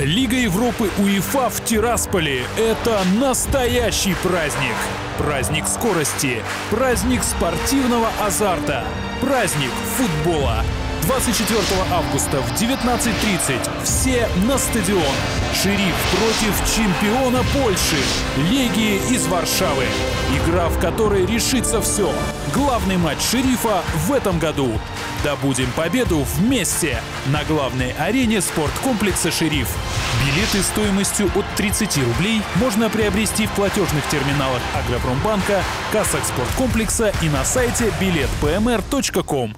Лига Европы УЕФА в Тирасполе – это настоящий праздник. Праздник скорости, праздник спортивного азарта, праздник футбола. 24 августа в 19.30 все на стадион. Шериф против чемпиона Польши, Легии из Варшавы. Игра, в которой решится все. Главный матч Шерифа в этом году. Добудем победу вместе на главной арене спорткомплекса «Шериф». Билеты стоимостью от 30 рублей можно приобрести в платежных терминалах Агропромбанка, кассах спорткомплекса и на сайте билетпмр.ком.